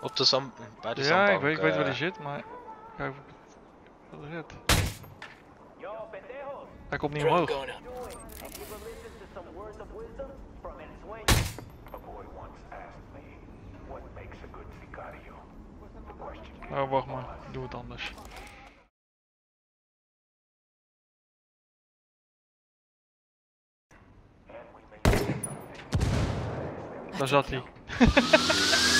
Op de zand, bij de Ja, zandbank. Ja, ik weet, ik weet waar eh. die zit, maar... Kijk of ik het wel red. Hij komt niet omhoog. going. Oh, wacht maar. Doe het anders. Daar zat hij.